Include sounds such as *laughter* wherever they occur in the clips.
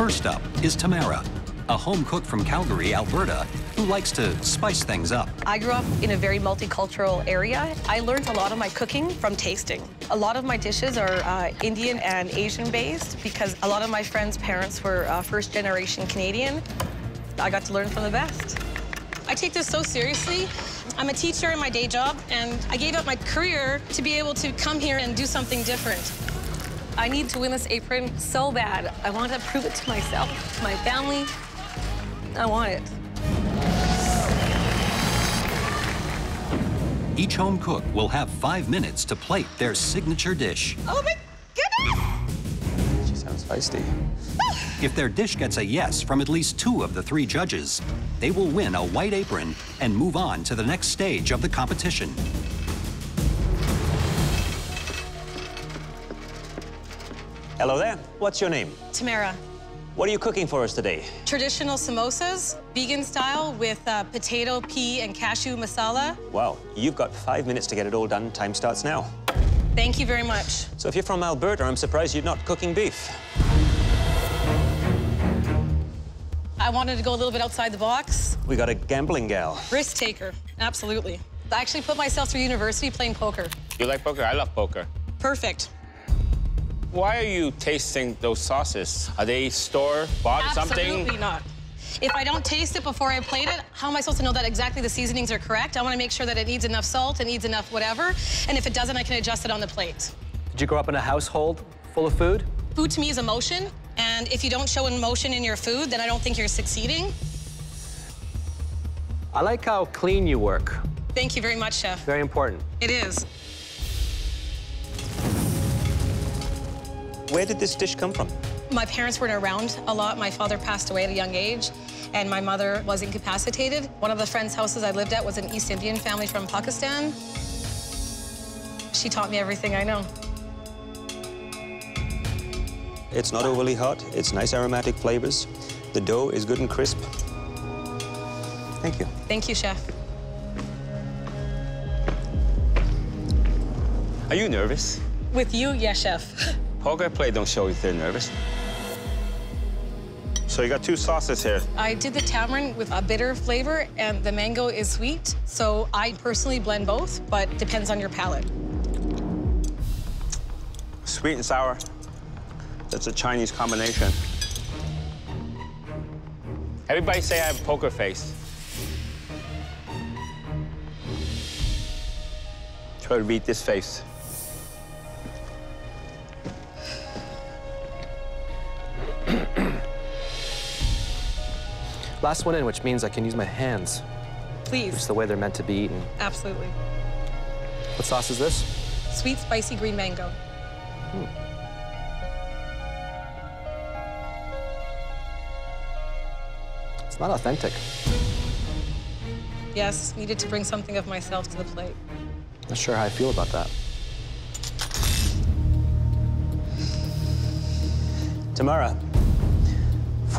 First up is Tamara, a home cook from Calgary, Alberta, who likes to spice things up. I grew up in a very multicultural area. I learned a lot of my cooking from tasting. A lot of my dishes are uh, Indian and Asian based because a lot of my friends' parents were uh, first generation Canadian. I got to learn from the best. I take this so seriously. I'm a teacher in my day job, and I gave up my career to be able to come here and do something different. I need to win this apron so bad. I want to prove it to myself, to my family. I want it. Each home cook will have five minutes to plate their signature dish. Oh my goodness! She sounds feisty. Ah! If their dish gets a yes from at least two of the three judges, they will win a white apron and move on to the next stage of the competition. Hello there. What's your name? Tamara, What are you cooking for us today? traditional samosas, vegan style with uh, potato, pea, and cashew masala. Wow, you've got five minutes to get it all done. Time starts now. Thank you very much. So if you're from Alberta, I'm surprised you're not cooking beef. I wanted to go a little bit outside the box. We got a gambling gal. Risk taker, absolutely. I actually put myself through university playing poker. You like poker? I love poker. Perfect. Why are you tasting those sauces? Are they store-bought Absolutely something? not. If I don't taste it before I plate it, how am I supposed to know that exactly the seasonings are correct? I want to make sure that it needs enough salt, it needs enough whatever, and if it doesn't, I can adjust it on the plate. Did you grow up in a household full of food? Food to me is emotion, and if you don't show emotion in your food, then I don't think you're succeeding. I like how clean you work. Thank you very much, Chef. Very important. It is. Where did this dish come from? My parents weren't around a lot. My father passed away at a young age, and my mother was incapacitated. One of the friends' houses I lived at was an East Indian family from Pakistan. She taught me everything I know. It's not overly hot. It's nice aromatic flavors. The dough is good and crisp. Thank you. Thank you, Chef. Are you nervous? With you, yes, Chef. *laughs* Poker play don't show if they're nervous. So you got two sauces here. I did the tamarind with a bitter flavor, and the mango is sweet. So I personally blend both, but depends on your palate. Sweet and sour. That's a Chinese combination. Everybody say I have a poker face. Try to beat this face. Last one in, which means I can use my hands. Please. Just the way they're meant to be eaten. Absolutely. What sauce is this? Sweet, spicy green mango. Hmm. It's not authentic. Yes, needed to bring something of myself to the plate. Not sure how I feel about that. Tamara,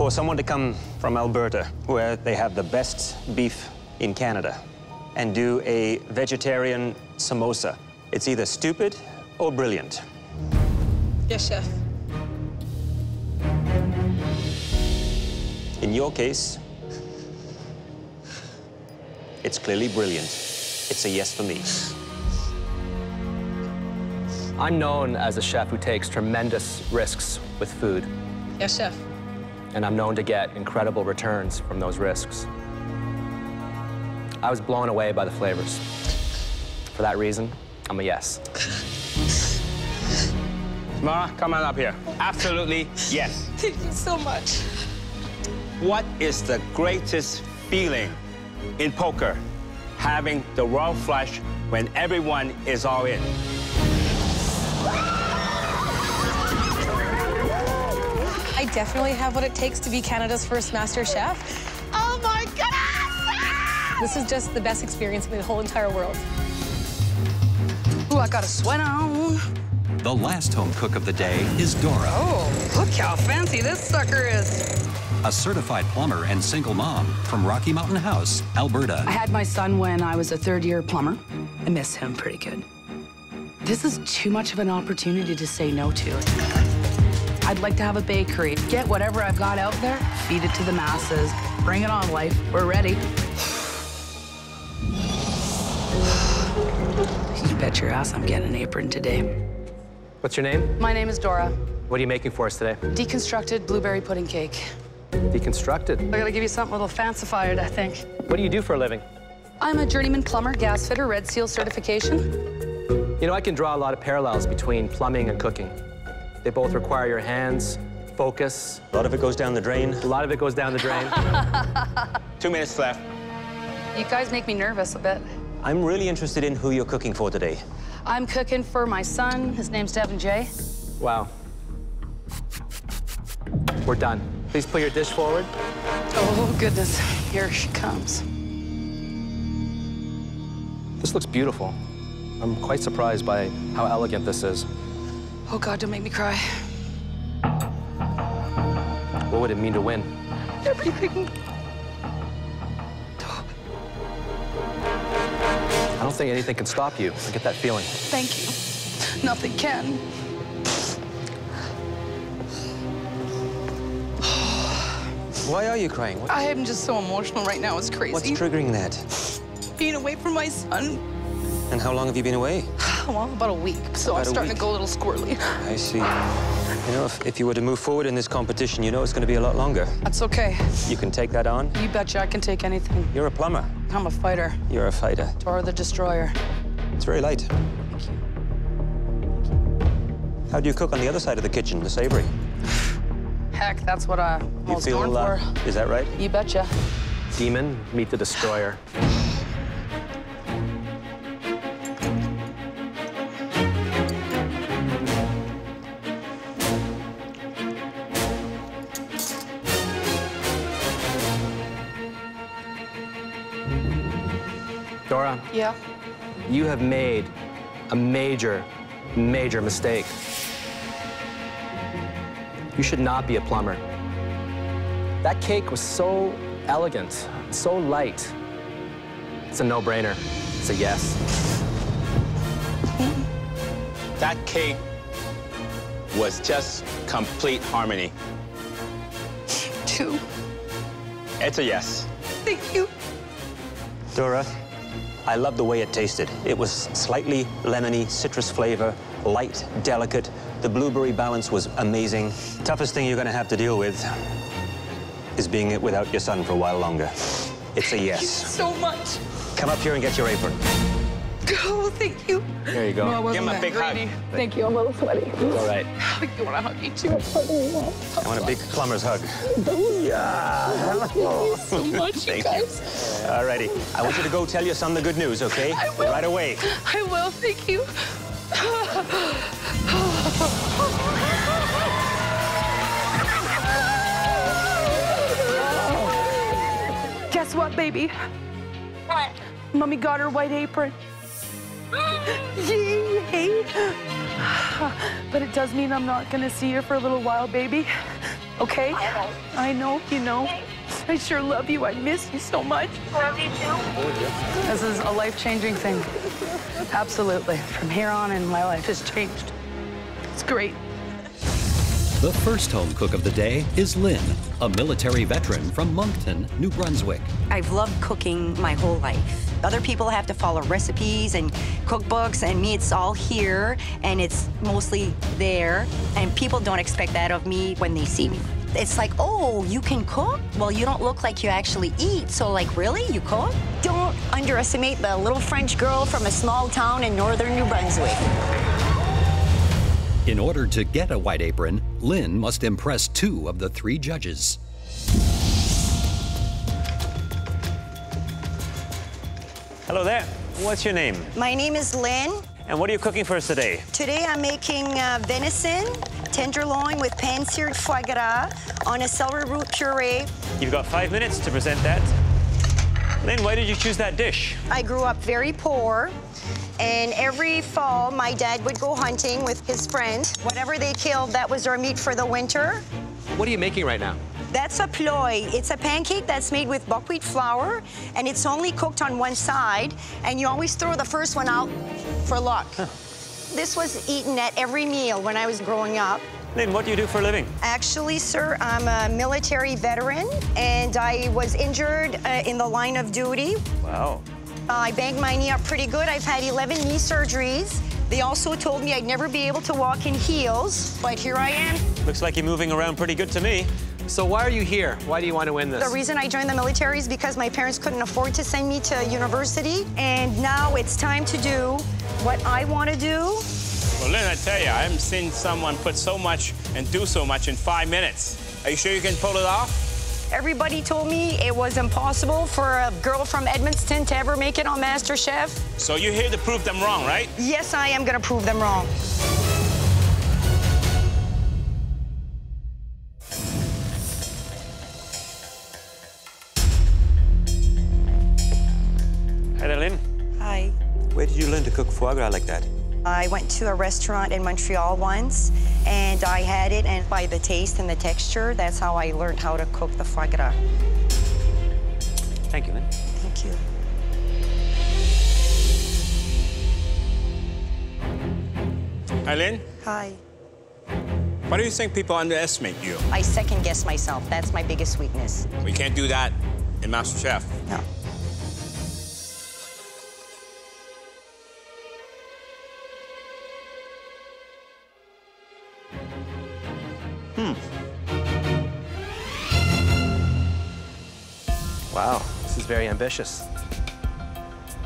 for someone to come from Alberta, where they have the best beef in Canada, and do a vegetarian samosa, it's either stupid or brilliant. Yes, Chef. In your case, it's clearly brilliant. It's a yes for me. I'm known as a chef who takes tremendous risks with food, Yes, Chef. And I'm known to get incredible returns from those risks. I was blown away by the flavors. For that reason, I'm a yes. Tamara, come on up here. Absolutely yes. *laughs* Thank you so much. What is the greatest feeling in poker? Having the royal flush when everyone is all in. I definitely have what it takes to be Canada's first master chef. Oh my goodness! This is just the best experience in the whole entire world. Ooh, I got a sweat on. The last home cook of the day is Dora, Oh, look how fancy this sucker is. a certified plumber and single mom from Rocky Mountain House, Alberta. I had my son when I was a third year plumber. I miss him pretty good. This is too much of an opportunity to say no to. I'd like to have a bakery. Get whatever I've got out there, feed it to the masses. Bring it on, life. We're ready. you bet your ass I'm getting an apron today. What's your name? My name is Dora. What are you making for us today? Deconstructed blueberry pudding cake. Deconstructed. I gotta give you something a little fancified, I think. What do you do for a living? I'm a journeyman plumber, gas fitter, Red Seal certification. You know, I can draw a lot of parallels between plumbing and cooking. They both require your hands, focus. A lot of it goes down the drain. A lot of it goes down the drain. *laughs* Two minutes left. You guys make me nervous a bit. I'm really interested in who you're cooking for today. I'm cooking for my son. His name's Devin J. wow. We're done. Please put your dish forward. Oh, goodness. Here she comes. This looks beautiful. I'm quite surprised by how elegant this is. Oh, God, don't make me cry. What would it mean to win? Everything. I don't think anything can stop you. I get that feeling. Thank you. Nothing can. Why are you crying? What- I am just so emotional right now. It's crazy. What's triggering that? Being away from my son. And how long have you been away? Well, about a week, so About I'm starting to go a little squirrely. I see. *sighs* You know, if, if you were to move forward in this competition, you know it's going to be a lot longer. That's okay. You can take that on. You betcha I can take anything. You're a plumber. I'm a fighter. You're a fighter. Dora the Destroyer. It's very light. Thank you. How do you cook on the other side of the kitchen, the savory? *sighs* Heck, that's what I'm You most feel, known uh, for. is that right? You betcha. Demon, meet the destroyer. *sighs* *laughs* Yeah. you have made a major, major mistake. You should not be a plumber. That cake was so elegant, so light. It's a no-brainer. It's a yes. That cake was just complete harmony. Two. It's a yes. Thank you. Dora, I love the way it tasted. It was slightly lemony, citrus flavor, light, delicate. The blueberry balance was amazing. Toughest thing you're going to have to deal with is being it without your son for a while longer. It's a yes. So much. Come up here and get your apron. Oh, *laughs* thank you. There you go. No, I wasn't Give him a that big hug. greedy. Thank you. I'm a little sweaty. All right. You want to hug me too? I want a big plumber's hug. so *laughs* much, you Thank you. guys. All righty. I want you to go tell your son the good news, okay? I will. Right away. I will. Thank you. Guess what, baby? What? Mommy got her white apron. Yay! But it does mean I'm not gonna see you for a little while, baby. Okay? I know, I know, you know. I sure love you. I miss you so much. Love you too. This is a life-changing thing. Absolutely. From here on in, my life has changed. It's great. The first home cook of the day is Lynn, a military veteran from Moncton, New Brunswick. I've loved cooking my whole life. Other people have to follow recipes and cookbooks, and me, it's all here, and it's mostly there. And people don't expect that of me when they see me. It's like, oh, you can cook? Well, you don't look like you actually eat. So, like, really? You cook? Don't underestimate the little French girl from a small town in northern New Brunswick. In order to get a white apron, Lynn must impress two of the three judges. Hello there. What's your name? My name is Lynn. And what are you cooking for us today? Today I'm making uh, venison, tenderloin with pan-seared foie gras on a celery root puree. You've got five minutes to present that. Lynn, why did you choose that dish? I grew up very poor, and every fall my dad would go hunting with his friends. Whatever they killed, that was our meat for the winter. What are you making right now? That's a ploye. It's a pancake that's made with buckwheat flour, and it's only cooked on one side, and you always throw the first one out for luck. This was eaten at every meal when I was growing up. Lynn, what do you do for a living? Actually, sir, I'm a military veteran and I was injured uh, in the line of duty. Wow. Uh, I banged my knee up pretty good. I've had 11 knee surgeries. They also told me I'd never be able to walk in heels, but here I am. Looks like you're moving around pretty good to me. So why are you here? Why do you want to win this? The reason I joined the military is because my parents couldn't afford to send me to university, and now it's time to do what I want to do. Well, Lynn, I tell you, I haven't seen someone put so much and do so much in five minutes. Are you sure you can pull it off? Everybody told me it was impossible for a girl from Edmundston to ever make it on MasterChef. So you're here to prove them wrong, right? Yes, I am going to prove them wrong. Hi there, Lynn. Hi. Where did you learn to cook foie gras like that? I went to a restaurant in Montreal once, and I had it, and by the taste and the texture, that's how I learned how to cook the foie gras. Thank you, Lynn. Thank you. Hi, Lynn. Hi. Why do you think people underestimate you? I second guess myself. That's my biggest weakness. We can't do that in MasterChef. No. Hmm. Wow, this is very ambitious.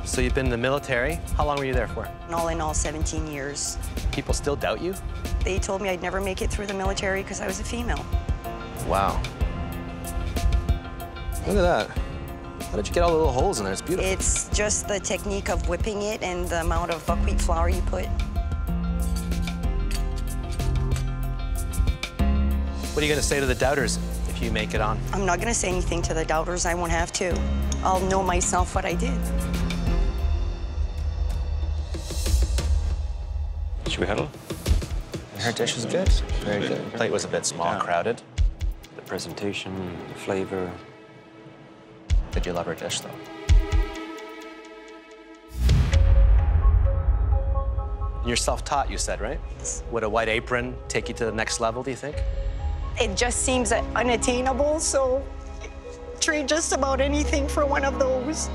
So you've been in the military. How long were you there for? All in all, 17 years. People still doubt you? They told me I'd never make it through the military because I was a female. Wow. Look at that. How did you get all the little holes in there? It's beautiful. It's just the technique of whipping it and the amount of buckwheat flour you put. What are you going to say to the doubters if you make it on? I'm not going to say anything to the doubters. I won't have to. I'll know myself what I did. Should we huddle? Her dish was good. Very good. The plate was a bit small, Yeah. crowded. The presentation, the flavor. Did you love her dish, though? You're self-taught, you said, right? Would a white apron take you to the next level, do you think? It just seems unattainable, so trade just about anything for one of those.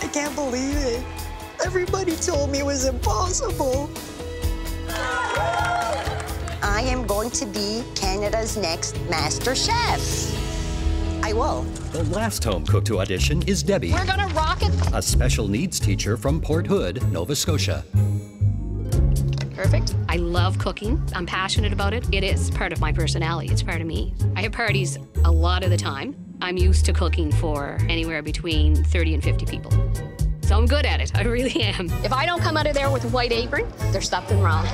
I can't believe it. Everybody told me it was impossible. To be Canada's next Master Chef. I will. The last home cook to audition is Debbie, We're gonna rock it. a special needs teacher from Port Hood, Nova Scotia. Perfect. I love cooking. I'm passionate about it. It is part of my personality. It's part of me. I have parties a lot of the time. I'm used to cooking for anywhere between 30 and 50 people. So I'm good at it. I really am. If I don't come out of there with a white apron, there's something wrong.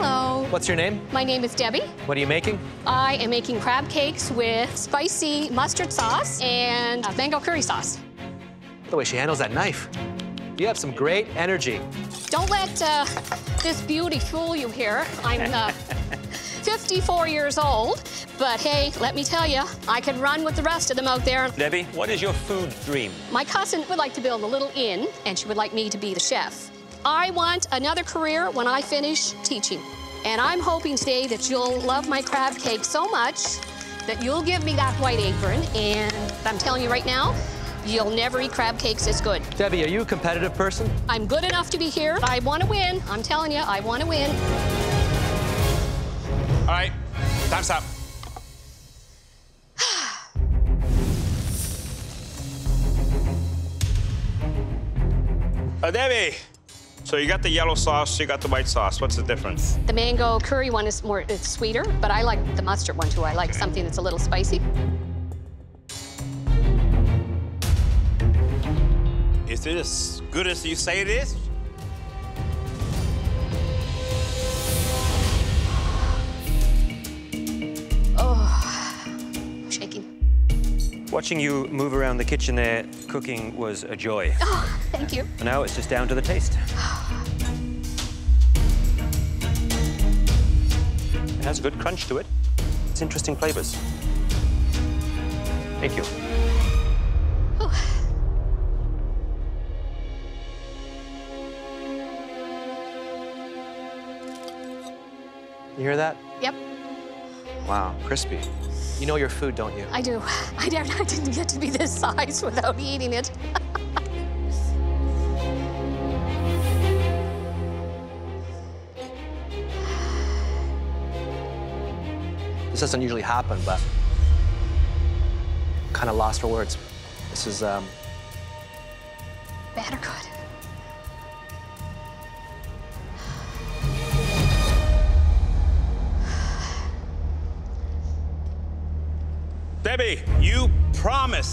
Hello. What's your name? My name is Debbie. What are you making? I am making crab cakes with spicy mustard sauce and uh, mango curry sauce. The way she handles that knife. You have some great energy. Don't let uh, this beauty fool you here. I'm uh, *laughs* 54 years old, but hey, let me tell you, I can run with the rest of them out there. Debbie, what is your food dream? My cousin would like to build a little inn, and she would like me to be the chef. I want another career when I finish teaching. And I'm hoping today that you'll love my crab cake so much that you'll give me that white apron. And I'm telling you right now, you'll never eat crab cakes as good. Debbie, are you a competitive person? I'm good enough to be here. I want to win. I'm telling you, I want to win. All right, time's *sighs* up. Uh, Debbie, so you got the yellow sauce, you got the white sauce. What's the difference? The mango curry one is more it's sweeter, but I like the mustard one too. I like something that's a little spicy. Is it as good as you say it is? Watching you move around the kitchen there, cooking was a joy. *laughs* Oh, thank you. And now it's just down to the taste. it has a good crunch to it. It's interesting flavors. Thank you. You hear that? Yep. Wow, crispy. You know your food, don't you? I do. I never I didn't get to be this size without eating it. *sighs* This doesn't usually happen, but kind of lost for words. This is um,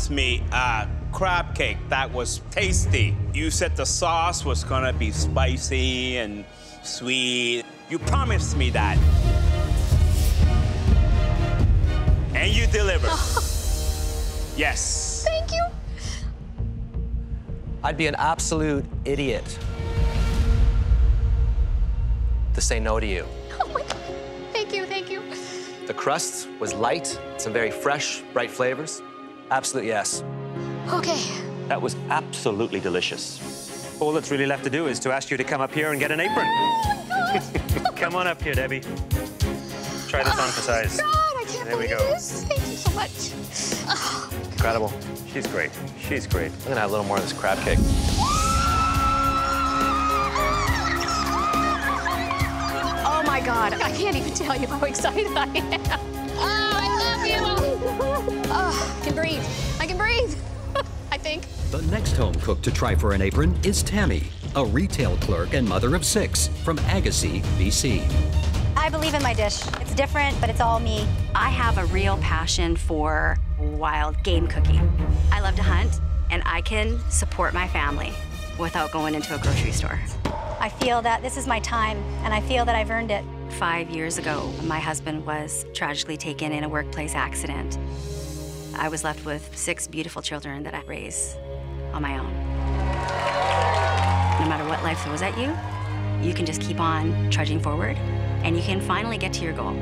promised me a crab cake that was tasty. You said the sauce was gonna be spicy and sweet. You promised me that. And you delivered. *laughs* yes. Thank you. I'd be an absolute idiot to say no to you. *laughs* Oh my God. Thank you, thank you. The crust was light, some very fresh, bright flavors. Absolute yes. Okay. That was absolutely delicious. All that's really left to do is to ask you to come up here and get an apron. *laughs* come on up here, Debbie. Try this on for oh, size. God, I can't There we go. this. Thank you so much. Oh, Incredible. She's great. She's great. I'm gonna have a little more of this crab cake. oh my God. I can't even tell you how excited I am. Oh, I love you. *laughs* Oh, I can breathe. I can breathe. *laughs* I think. The next home cook to try for an apron is Tammy, a retail clerk and mother of six from Agassiz, BC. I believe in my dish. It's different, but it's all me. I have a real passion for wild game cooking. I love to hunt, and I can support my family without going into a grocery store. I feel that this is my time, and I feel that I've earned it. Five years ago, my husband was tragically taken in a workplace accident. I was left with six beautiful children that I raise on my own. No matter what life throws at you, you can just keep on trudging forward and you can finally get to your goal.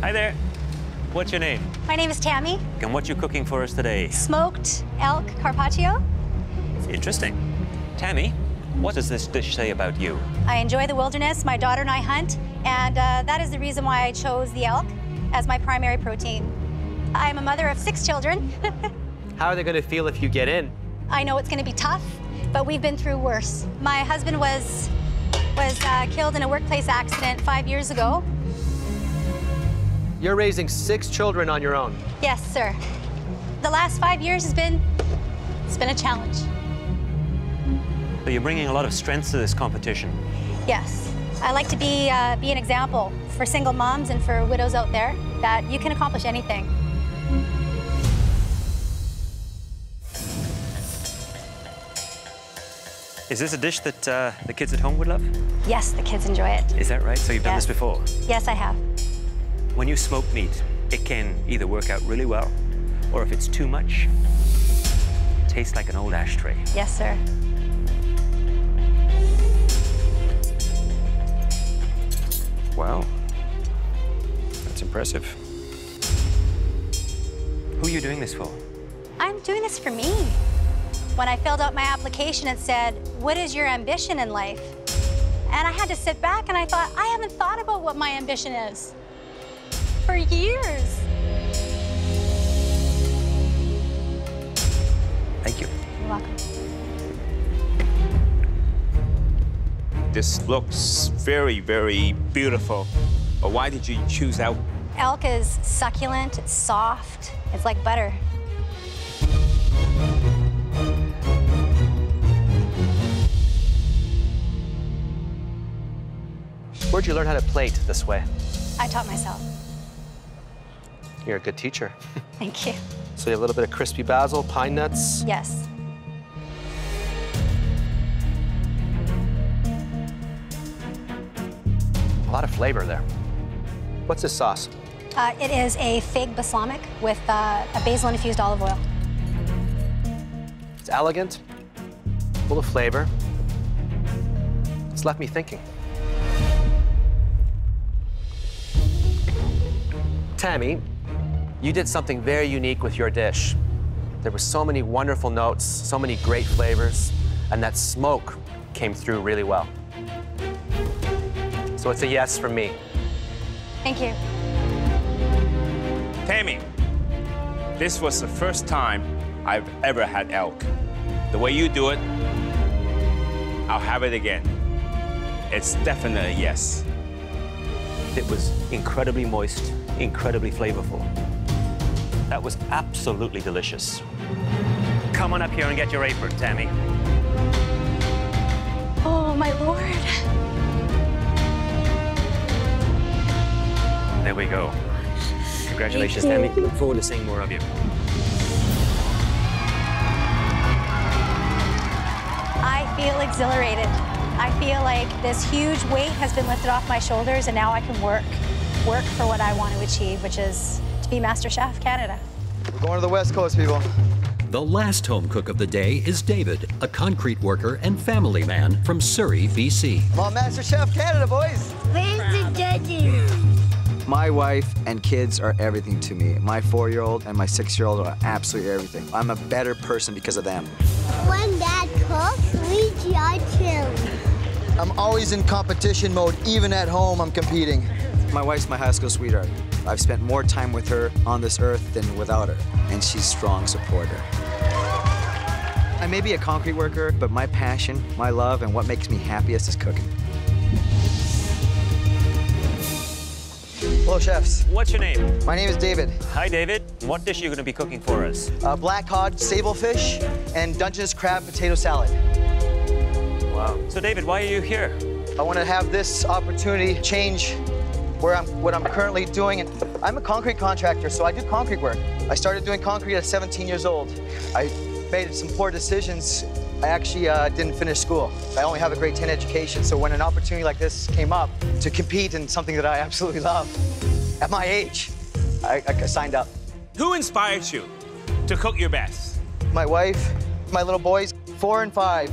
Hi there. What's your name? My name is Tammy. And what you cooking for us today? Smoked elk carpaccio. Interesting. Tammy, what does this dish say about you? I enjoy the wilderness. My daughter and I hunt, and uh, that is the reason why I chose the elk as my primary protein. I am a mother of six children. *laughs* How are they gonna feel if you get in? I know it's going to be tough, but we've been through worse. My husband was was uh, killed in a workplace accident five years ago. You're raising six children on your own. Yes, sir. The last five years has been it's been a challenge. But you're bringing a lot of strength to this competition. Yes, I like to be uh, be an example for single moms and for widows out there that you can accomplish anything. Is this a dish that uh, the kids at home would love? Yes, the kids enjoy it. Is that right? So you've done Yes. this before? Yes, I have. When you smoke meat, it can either work out really well, or if it's too much, taste like an old ashtray. Yes, sir. Wow. That's impressive. Who are you doing this for? I'm doing this for me. When I filled out my application, it said, What is your ambition in life? And I had to sit back and I thought, I haven't thought about what my ambition is for years. This looks very, very beautiful. But why did you choose elk? Elk is succulent, it's soft, it's like butter. Where'd you learn how to plate this way? I taught myself. You're a good teacher. *laughs* Thank you. So you have a little bit of crispy basil, pine nuts. Yes. lot of flavor there. What's this sauce? Uh, it is a fig balsamic with uh, a basil infused olive oil. It's elegant, full of flavor. It's left me thinking. Tammy, you did something very unique with your dish. There were so many wonderful notes, so many great flavors, and that smoke came through really well. So it's a yes from me. Thank you. Tammy, this was the first time I've ever had elk. The way you do it, I'll have it again. It's definitely a yes. It was incredibly moist, incredibly flavorful. That was absolutely delicious. Come on up here and get your apron, Tammy. Oh, my lord. There we go. Congratulations, Thank Tammy. Look forward to seeing more of you. I feel exhilarated. I feel like this huge weight has been lifted off my shoulders, and now I can work, work for what I want to achieve, which is to be Master Chef Canada. We're going to the West Coast, people. The last home cook of the day is David, a concrete worker and family man from Surrey, BC. I'm on Master Chef Canada, boys. Where's the judges? My wife and kids are everything to me. My four-year-old and my six-year-old are absolutely everything. I'm a better person because of them. When Dad cooks, we judge him. I'm always in competition mode. Even at home, I'm competing. My wife's my high school sweetheart. I've spent more time with her on this earth than without her, and she's a strong supporter. I may be a concrete worker, but my passion, my love, and what makes me happiest is cooking. Hello, chefs. What's your name? My name is David. Hi, David. What dish are you going to be cooking for us? Uh, black cod sablefish and Dungeness crab potato salad. Wow. So, David, why are you here? I want to have this opportunity change where I'm, what I'm currently doing. And I'm a concrete contractor, so I do concrete work. I started doing concrete at 17 years old. I made some poor decisions. I actually uh, didn't finish school. I only have a grade 10 education, so when an opportunity like this came up to compete in something that I *laughs* absolutely love, at my age, I, I signed up. Who inspires you to cook your best? My wife, my little boys, four and five.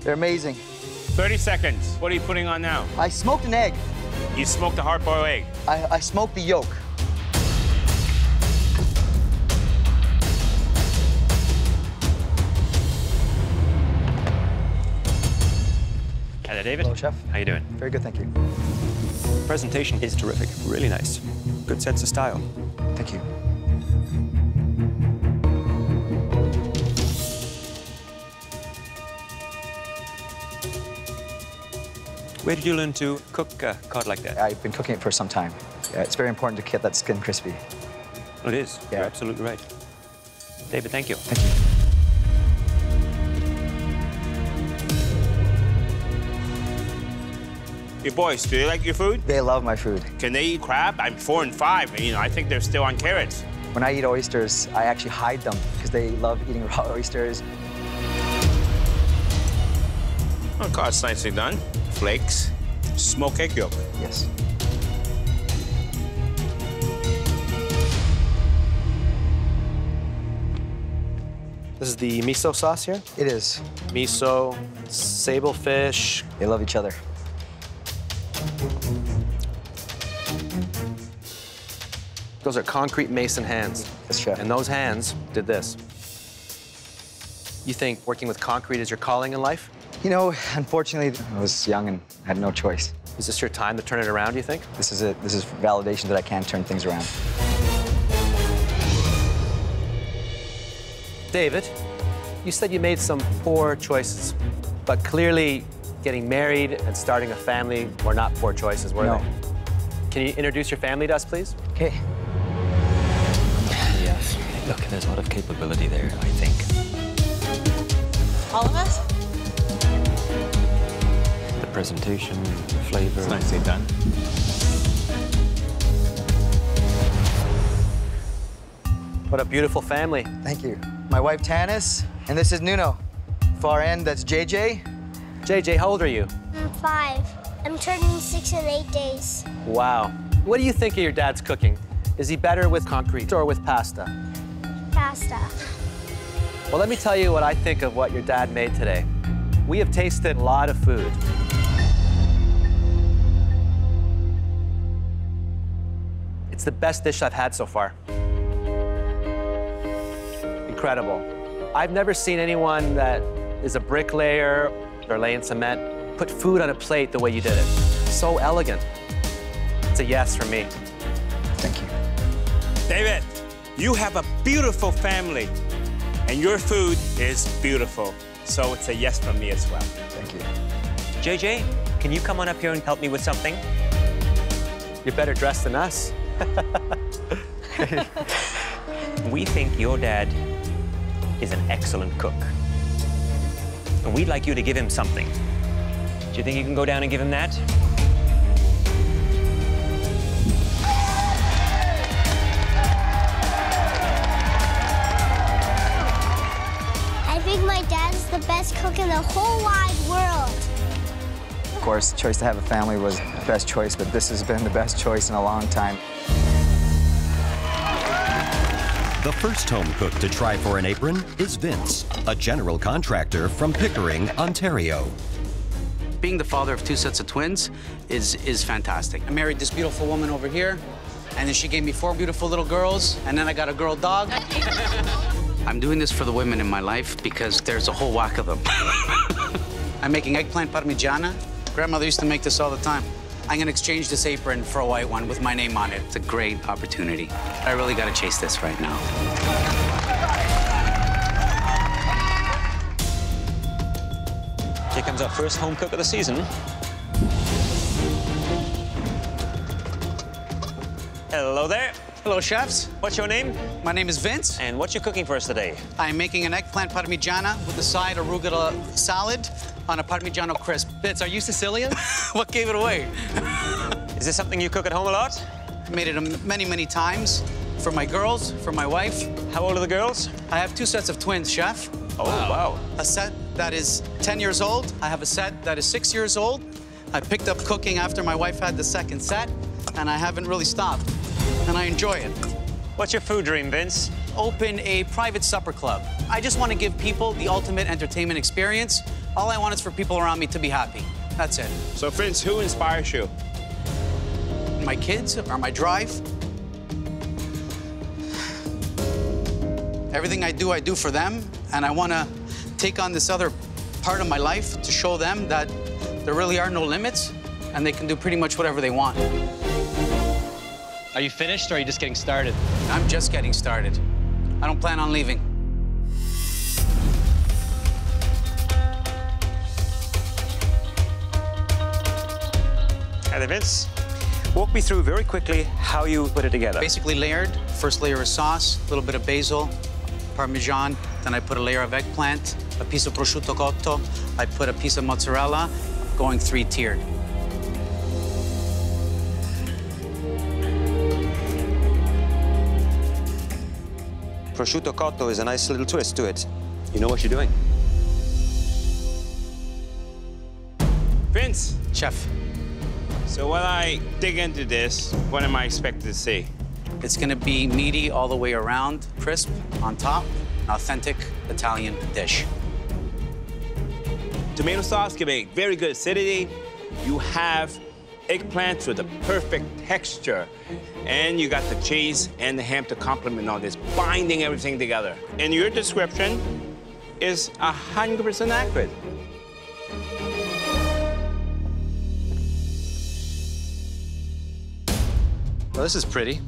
They're amazing. 30 seconds. What are you putting on now? I smoked an egg. You smoked a hard-boiled egg. I, I smoked the yolk. David. Hello, chef. How are you doing? Very good, thank you. Presentation is terrific. Really nice. Good sense of style. Thank you. Where did you learn to cook uh, cod like that? I've been cooking it for some time. Yeah, it's very important to get that skin crispy. It is. Yeah. You're absolutely right. David, thank you. Thank you. Your boys, do they like your food? They love my food. Can they eat crab? I'm four and five. You know, I think they're still on carrots. When I eat oysters, I actually hide them because they love eating raw *laughs* oysters. Oh, God, it's nicely done. Flakes, smoked egg yolk. Yes. This is the miso sauce here. It is. Miso, sable fish. They love each other. Those are concrete mason hands. Yes, chef. And those hands did this. You think working with concrete is your calling in life? You know, unfortunately, I was young and had no choice. Is this your time to turn it around, do you think? This is it. This is validation that I can turn things around. David, you said you made some poor choices, but clearly getting married and starting a family were not poor choices, were No. they? Can you introduce your family to us, please? Okay. Yes. Look, there's a lot of capability there, I think. All of us? The presentation, the flavor. It's nicely done. What a beautiful family. Thank you. My wife, Tanis, and this is Nuno. Far end, that's JJ. JJ, how old are you? I'm five. I'm turning six in eight days. Wow. What do you think of your dad's cooking? Is he better with concrete or with pasta? Pasta. Well, let me tell you what I think of what your dad made today. We have tasted a lot of food. It's the best dish I've had so far. Incredible. I've never seen anyone that is a bricklayer or laying cement put food on a plate the way you did it. So elegant. It's a yes for me. Thank you. David, you have a beautiful family, and your food is beautiful. So it's a yes from me as well. Thank you. JJ, can you come on up here and help me with something? You're better dressed than us. *laughs* we think your dad is an excellent cook. And we'd like you to give him something. Do you think you can go down and give him that? The best cook in the whole wide world. Of course, the choice to have a family was the best choice, but this has been the best choice in a long time. The first home cook to try for an apron is Vince, a general contractor from Pickering, Ontario. Being the father of two sets of twins is, is fantastic. I married this beautiful woman over here, and then she gave me four beautiful little girls, and then I got a girl dog. *laughs* I'm doing this for the women in my life because there's a whole whack of them. *laughs* I'm making eggplant parmigiana. Grandmother used to make this all the time. I'm gonna exchange this apron for a white one with my name on it. It's a great opportunity. I really gotta chase this right now. Here comes our first home cook of the season. Hello there. Hello, chefs. What's your name? My name is Vince. And what you cooking for us today? I'm making an eggplant parmigiana with a side arugula salad on a parmigiano crisp. Vince, are you Sicilian? *laughs* *laughs* what gave it away? *laughs* Is this something you cook at home a lot? I made it many, many times for my girls, for my wife. How old are the girls? I have two sets of twins, chef. Oh, wow. wow. A set that is 10 years old. I have a set that is six years old. I picked up cooking after my wife had the second set, and I haven't really stopped. And I enjoy it. What's your food dream, Vince? Open a private supper club. I just want to give people the ultimate entertainment experience. All I want is for people around me to be happy. That's it. So, Vince, who inspires you? My kids or my drive. Everything I do, I do for them. And I want to take on this other part of my life to show them that there really are no limits and they can do pretty much whatever they want. Are you finished or are you just getting started? I'm just getting started. I don't plan on leaving. Hi there, Vince. Walk me through very quickly how you put it together. Basically layered. First layer of sauce, a little bit of basil, Parmesan. Then I put a layer of eggplant, a piece of prosciutto cotto. I put a piece of mozzarella, going three-tiered. Prosciutto cotto is a nice little twist to it. You know what you're doing. Vince. Chef. So when I dig into this, what am I expected to see? It's gonna be meaty all the way around, crisp on top, an authentic Italian dish. Tomato sauce give a very good acidity. You have eggplants with a perfect texture. And you got the cheese and the ham to complement all this, binding everything together. And your description is 100% accurate. Well, this is pretty.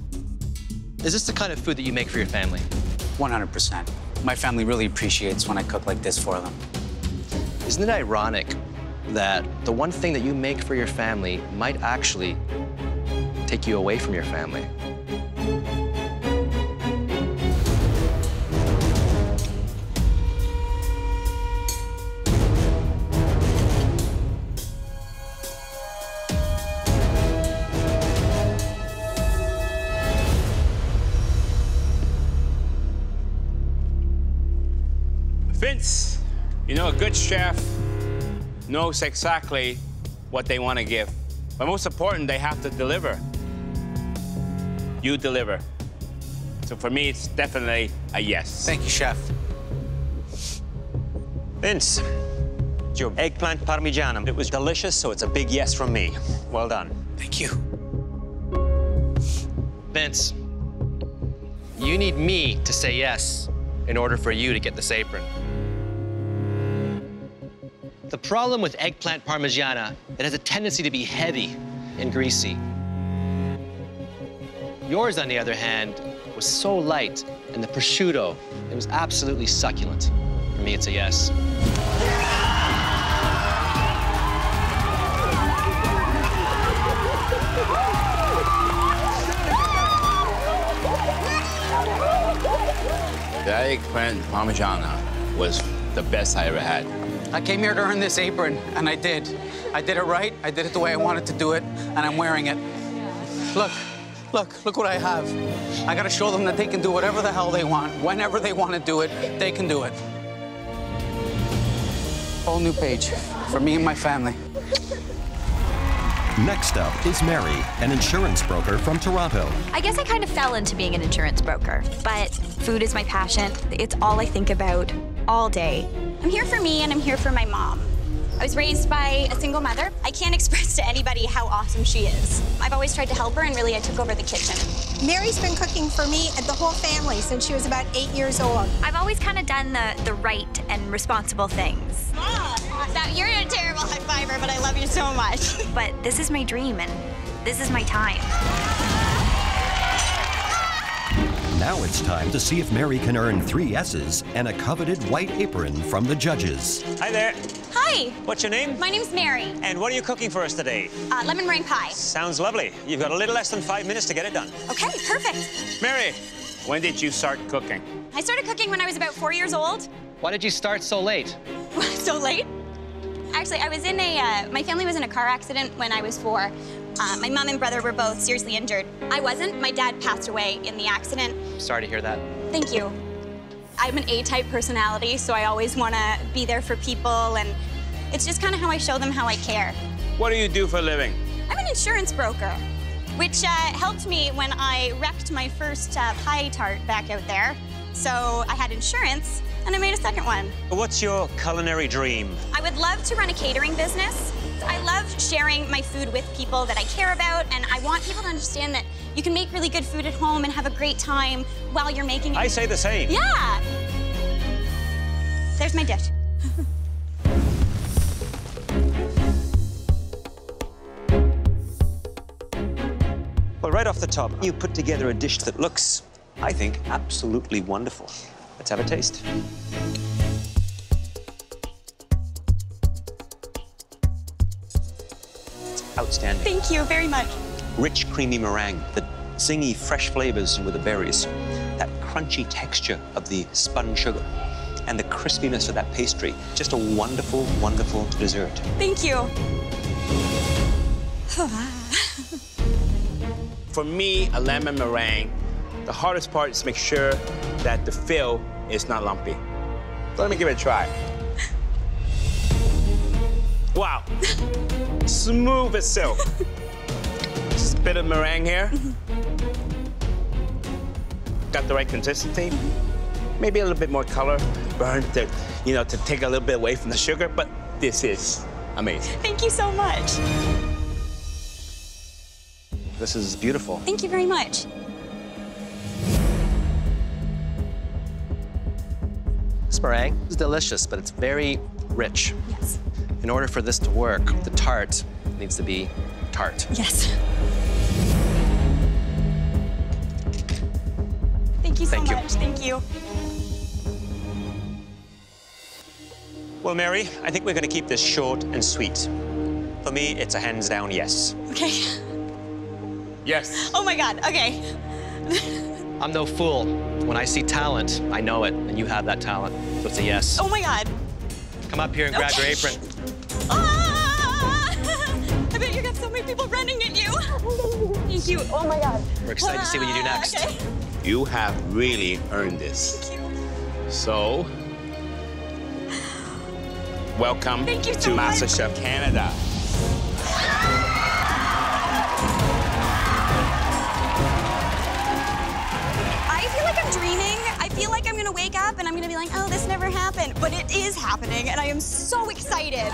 Is this the kind of food that you make for your family? 100%. My family really appreciates when I cook like this for them. Isn't it ironic that the one thing that you make for your family might actually take you away from your family? Vince, you know, a good chef knows exactly what they want to give. But most important, they have to deliver. You deliver. So for me, it's definitely a yes. Thank you, chef. Vince, it's your eggplant parmigiana. It was delicious, so it's a big yes from me. Well done. Thank you. Vince, you need me to say yes in order for you to get this apron. The problem with eggplant parmigiana, it has a tendency to be heavy and greasy. Yours, on the other hand, was so light, and the prosciutto, it was absolutely succulent. For me, it's a yes. That eggplant parmigiana was the best I ever had. I came here to earn this apron, and I did. I did it right. I did it the way I wanted to do it, and I'm wearing it. Look, look, look what I have. I gotta show them that they can do whatever the hell they want. Whenever they want to do it, they can do it. Whole new page for me and my family. Next up is Mary, an insurance broker from Toronto. I guess I kind of fell into being an insurance broker, but food is my passion. It's all I think about all day. I'm here for me and I'm here for my mom. I was raised by a single mother. I can't *laughs* express to anybody how awesome she is. I've always tried to help her and really I took over the kitchen. Mary's been cooking for me and the whole family since she was about eight years old. I've always kind of done the, the right and responsible things. Now, you're a terrible high fiver, but I love you so much. *laughs* But this is my dream and this is my time. Now it's time to see if Mary can earn three S's and a coveted white apron from the judges. Hi there. Hi, What's your name? my name's Mary. And what are you cooking for us today? Uh, lemon meringue pie. Sounds lovely. You've got a little less than five minutes to get it done. Okay, perfect. Mary, when did you start cooking? I started cooking when I was about four years old. Why did you start so late? *laughs* so late? Actually, I was in a, uh, my family was in a car accident when I was four. Uh, my mom and brother were both seriously injured. I wasn't. My dad passed away in the accident. Sorry to hear that. Thank you. I'm an A-type personality, so I always want to be there for people, and it's just kind of how I show them how I care. What do you do for a living? I'm an insurance broker, which uh, helped me when I wrecked my first uh, pie tart back out there. So I had insurance, and I made a second one. What's your culinary dream? I would love to run a catering business. I love sharing my food with people that I care about, and I want people to understand that you can make really good food at home and have a great time while you're making it. I say the same. Yeah. There's my dish. Well, right off the top, you put together a dish that looks, I think, absolutely wonderful. Let's have a taste. Outstanding. Thank you very much. Rich, creamy meringue, the zingy, fresh flavors with the berries, that crunchy texture of the spun sugar, and the crispiness of that pastry. Just a wonderful, wonderful dessert. Thank you. *laughs* For me, a lemon meringue, the hardest part is to make sure that the fill is not lumpy. Let me give it a try. *laughs* Wow. Smooth as silk. Just a bit of meringue here. Mm-hmm. Got the right consistency. Mm-hmm. Maybe a little bit more color, burnt to, you know, to take a little bit away from the sugar, but this is amazing. Thank you so much. This is beautiful. Thank you very much. This meringue is delicious, but it's very rich. Yes. In order for this to work, the tart needs to be tart. Yes. Thank you so Thank you. much. Thank you. Well, Mary, I think we're going to keep this short and sweet. For me, it's a hands down yes. Okay. Yes. Oh my God. Okay. *laughs* I'm no fool. When I see talent, I know it, and you have that talent. So it's a yes. Oh my God. Come up here and grab your apron. Ah! *laughs* I bet you got so many people running at you. Thank you. Oh my God. We're excited to see what you do next. Okay. You have really earned this. Thank you. So, welcome Thank you to so much. MasterChef Canada. Feel like I'm gonna wake up and I'm gonna be like, oh, this never happened. But it is happening, and I am so excited.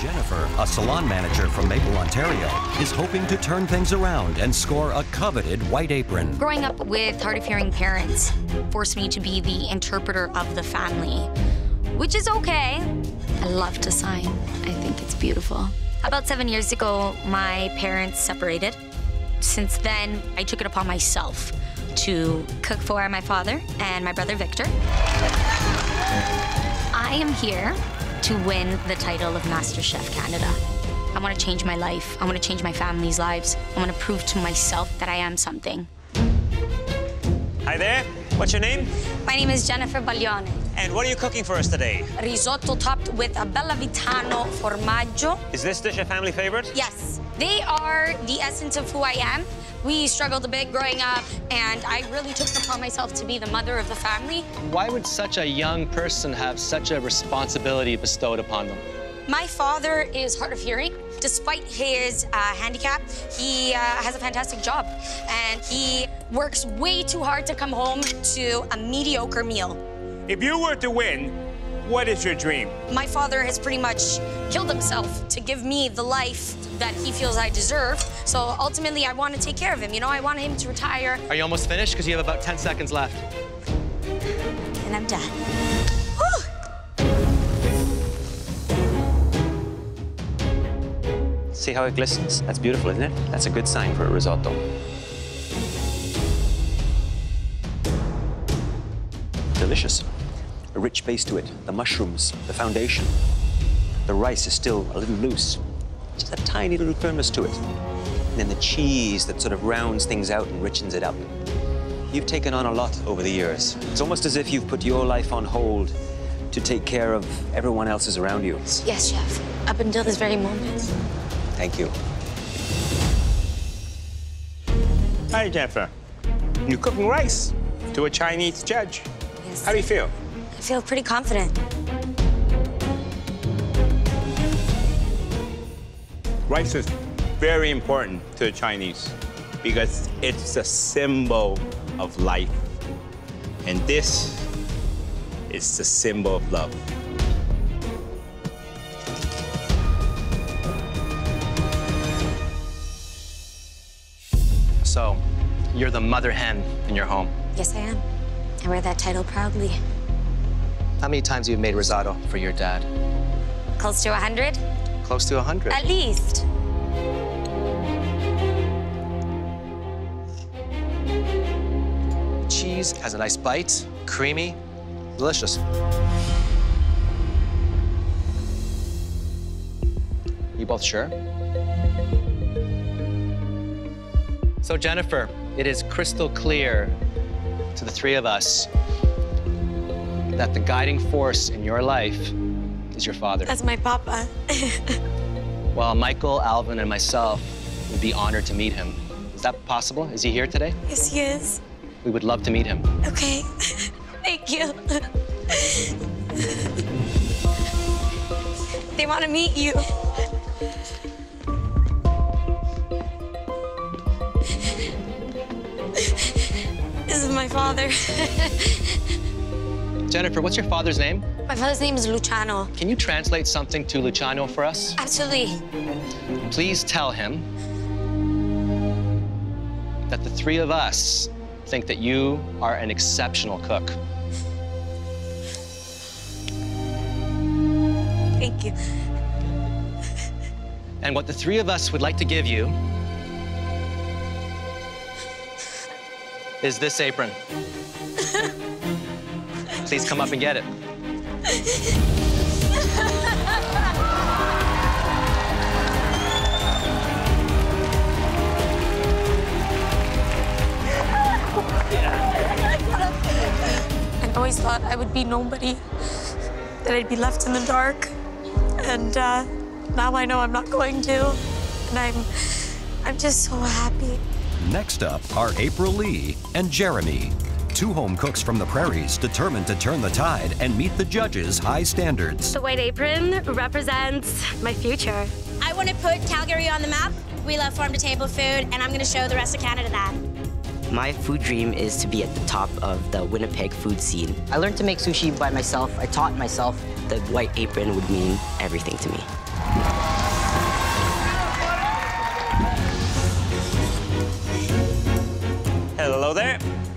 Jennifer Jennifer, a salon manager from Maple, Ontario, is hoping to turn things around and score a coveted white apron. Growing up with hard of hearing parents forced me to be the interpreter of the family, which is okay. I love to sign. I think it's beautiful. About seven years ago, my parents separated. Since then, I took it upon myself to cook for my father and my brother Victor. I am here to win the title of Master Chef Canada. I want to change my life. I want to change my family's lives. I want to prove to myself that I am something. Hi there. What's your name? My name is Jennifer Baglione. And what are you cooking for us today? Risotto topped with a Bella Vitano formaggio. Is this dish a family favorite? Yes, they are the essence of who I am. We struggled a bit growing up, and I really took it upon myself to be the mother of the family. Why would such a young person have such a responsibility bestowed upon them? My father is hard of hearing. Despite his uh, handicap, he uh, has a fantastic job, and he works way too hard to come home to a mediocre meal. If you were to win, what is your dream? My father has pretty much killed himself to give me the life that he feels I deserve. So ultimately, I want to take care of him. You know, I want him to retire. Are you almost finished? Because you have about 10 seconds left. And I'm done. See how it glistens? That's beautiful, isn't it? That's a good sign for a risotto. Delicious. A rich base to it. The mushrooms, the foundation. The rice is still a little loose. Just a tiny little firmness to it. And then the cheese that sort of rounds things out and richens it up. You've taken on a lot over the years. It's almost as if you've put your life on hold to take care of everyone else's around you. Yes, chef. Up until this very moment. Thank you. Hi, Jennifer. You're cooking rice to a Chinese judge. Yes. How do you feel? I feel pretty confident. Rice is very important to the Chinese because it's a symbol of life. And this is the symbol of love. So, you're the mother hen in your home. Yes, I am. I wear that title proudly. How many times have you made risotto for your dad? Close to 100? Close to 100. At least. Cheese has a nice bite, creamy, delicious. You both sure? So, Jennifer, it is crystal clear to the three of us that the guiding force in your life is your father. That's my papa. *laughs* Well, Michael, Alvin, and myself would be honored to meet him. Is that possible? Is he here today? yes, he is. We would love to meet him. Okay. *laughs* Thank you. *laughs* they want to meet you. This is my father. Jennifer, what's your father's name? my father's name is Luciano. Can you translate something to Luciano for us? Absolutely. Please tell him that the three of us think that you are an exceptional cook. Thank you. And what the three of us would like to give you is this apron. *laughs* Please come up and get it. I always thought I would be nobody, that I'd be left in the dark. And uh, now I know I'm not going to. And I'm, I'm just so happy. Next up are April Lee and Jeremy, two home cooks from the prairies determined to turn the tide and meet the judges' high standards. The white apron represents my future. I want to put Calgary on the map. We love farm to table food, and I'm going to show the rest of Canada that. My food dream is to be at the top of the Winnipeg food scene. I learned to make sushi by myself. I taught myself. The white apron would mean everything to me.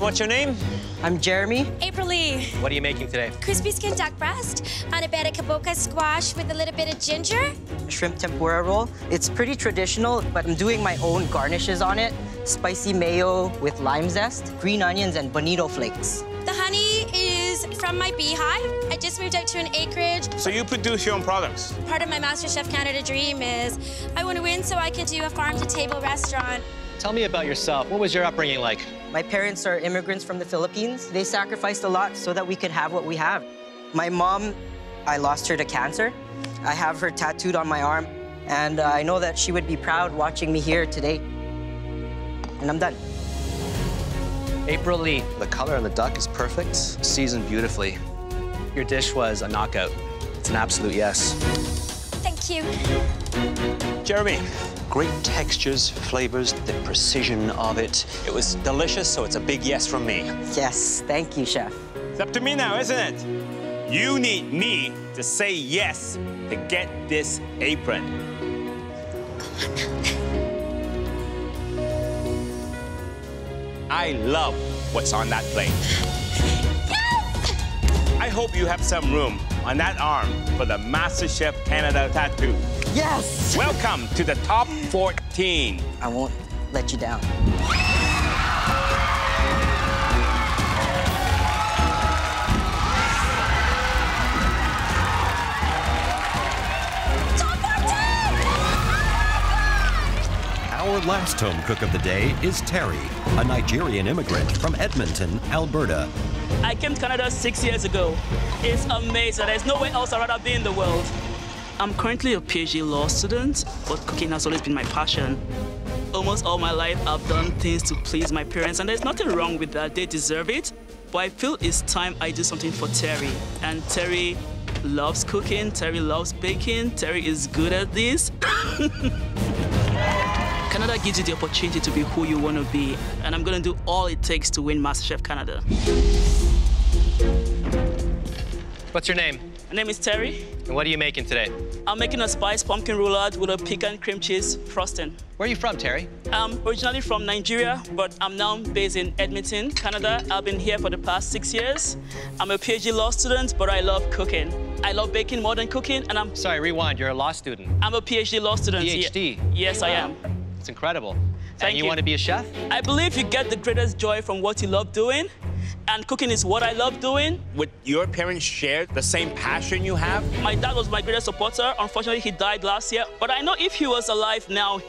What's your name? I'm Jeremy. April Lee. What are you making today? Crispy skin duck breast on a bed of kabocha squash with a little bit of ginger. Shrimp tempura roll. It's pretty traditional, but I'm doing my own garnishes on it. Spicy mayo with lime zest, green onions, and bonito flakes. The honey is from my beehive. I just moved out to an acreage. So you produce your own products? Part of my MasterChef Canada dream is I want to win so I can do a farm-to-table restaurant. Tell me about yourself. What was your upbringing like? My parents are immigrants from the Philippines. They sacrificed a lot so that we could have what we have. My mom, I lost her to cancer. I have her tattooed on my arm, and uh, I know that she would be proud watching me here today. And I'm done. April Lee. The color on the duck is perfect, seasoned beautifully. Your dish was a knockout. It's an absolute yes. Thank you. Jeremy, great textures, flavors, the precision of it. It was delicious, so it's a big yes from me. Yes, thank you, chef. It's up to me now, isn't it? You need me to say yes to get this apron. I love what's on that plate. I hope you have some room on that arm for the MasterChef Canada tattoo. Yes! Welcome to the top 14. I won't let you down. Our last home cook of the day is Terry, a Nigerian immigrant from Edmonton, Alberta. I came to Canada six years ago. It's amazing. There's nowhere else I'd rather be in the world. I'm currently a PhD law student, but cooking has always been my passion. Almost all my life, I've done things to please my parents, and there's nothing wrong with that. They deserve it. But I feel it's time I do something for Terry. And Terry loves cooking, Terry loves baking, Terry is good at this. *laughs* Canada gives you the opportunity to be who you want to be, and I'm going to do all it takes to win MasterChef Canada. What's your name? My name is Terry. And what are you making today? I'm making a spiced pumpkin roulade with a pecan cream cheese frosting. Where are you from, Terry? I'm originally from Nigeria, but I'm now based in Edmonton, Canada. I've been here for the past six years. I'm a PhD law student, but I love cooking. I love baking more than cooking, and I'm... Sorry, rewind. You're a law student. I'm a PhD law student. PhD? Yes, I am. It's incredible. Thank and you, you. want to be a chef? I believe you get the greatest joy from what you love doing, and cooking is what I love doing. Would your parents share the same passion you have? My dad was my greatest supporter. Unfortunately, he died last year. But I know if he was alive now,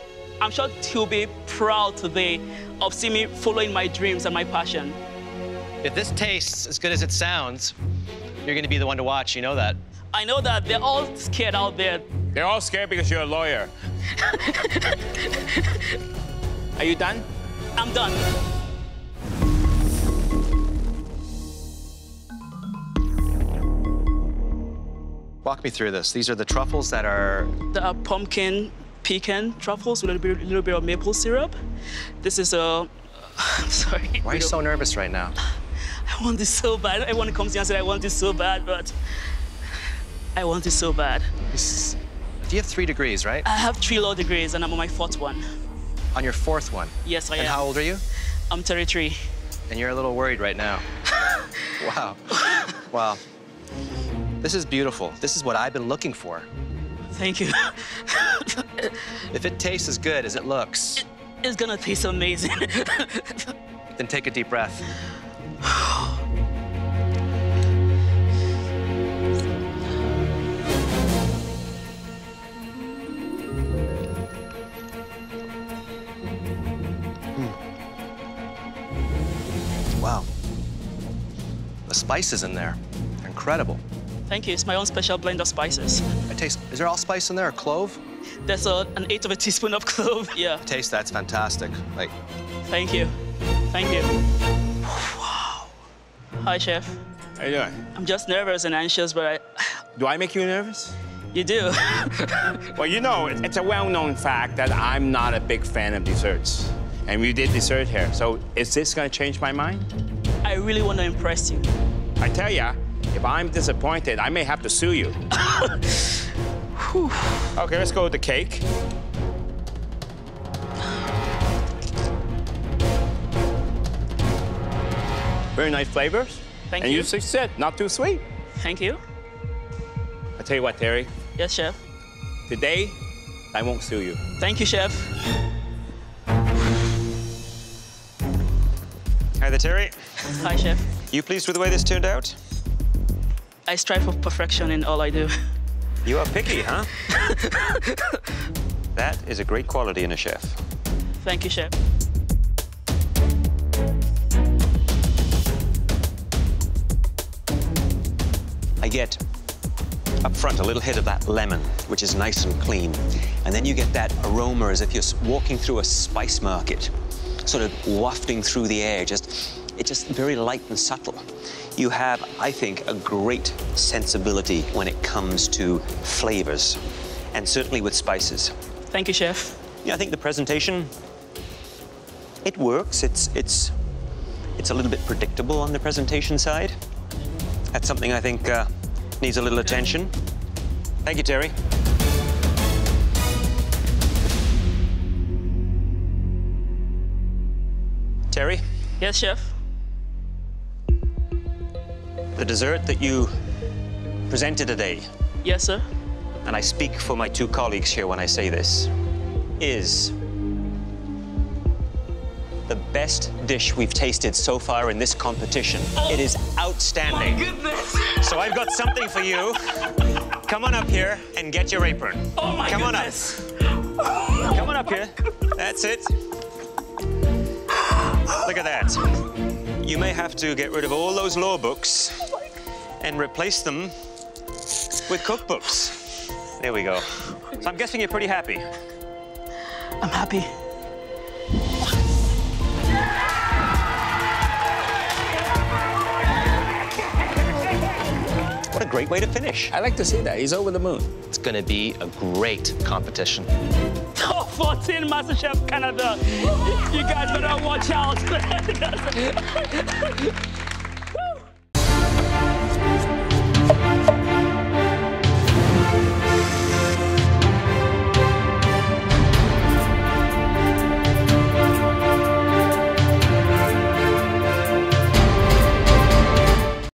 I'm sure he'll be proud today of seeing me following my dreams and my passion. If this tastes as good as it sounds, you're going to be the one to watch. You know that. I know that they're all scared out there. They're all scared because you're a lawyer. *laughs* Are you done? I'm done. Walk me through this. These are the truffles that are. The uh, pumpkin pecan truffles with a little bit, little bit of maple syrup. This is a. *sighs* I'm sorry. Why are you so nervous right now? *sighs* I want this so bad. Everyone comes here and says, I want this so bad, but I want this so bad. This- Do you have three degrees, right? I have three law degrees and I'm on my fourth one. On your fourth one. Yes, I and am. how old are you? I'm 33. And you're a little worried right now. *laughs* wow. Wow. This is beautiful. This is what I've been looking for. Thank you. *laughs* If it tastes as good as it looks, It's gonna taste amazing. *laughs* then take a deep breath. *sighs* *sighs* *sighs* The spices in there, are incredible. Thank you. It's my own special blend of spices. I taste, is there all spice in there, or clove? There's a, an eighth of a teaspoon of clove. *laughs* Yeah. Taste that's fantastic. Like, Thank you. Thank you. Wow. Hi, Chef. How you doing? I'm just nervous and anxious, but I... *sighs* Do I make you nervous? You do. *laughs* Well, you know, it's a well-known fact that I'm not a big fan of desserts. And we did dessert here. So is this gonna change my mind? I really want to impress you. I tell ya, if I'm disappointed, I may have to sue you. *laughs* okay, let's go with the cake. Very nice flavors. Thank and you. And you said not too sweet. Thank you. I tell you what, Terry. Yes, chef. Today, I won't sue you. Thank you, chef. There, Terry. Hi, chef. You pleased with the way this turned out? I strive for perfection in all I do. You are picky, huh? *laughs* that is a great quality in a chef. Thank you, chef. I get up front a little hit of that lemon, which is nice and clean. And then you get that aroma as if you're walking through a spice market, sort of wafting through the air, just, it's just very light and subtle. You have, I think, a great sensibility when it comes to flavors, and certainly with spices. Thank you, chef. Yeah, I think the presentation, it works. It's, it's, it's a little bit predictable on the presentation side. That's something I think uh, needs a little attention. Thank you, Terry. Terry, Yes, chef. the dessert that you presented today, Yes, sir. and I speak for my two colleagues here when I say this, is the best dish we've tasted so far in this competition. It is outstanding. My goodness. So I've got something for you. Come on up here and get your apron. Oh my Come goodness. on up. Come on up here. That's it. Look at that. You may have to get rid of all those law books and replace them with cookbooks. There we go. So I'm guessing you're pretty happy. I'm happy. What a great way to finish. I like to see that. He's over the moon. It's going to be a great competition. Top 14 MasterChef Canada. You guys better watch out. *laughs*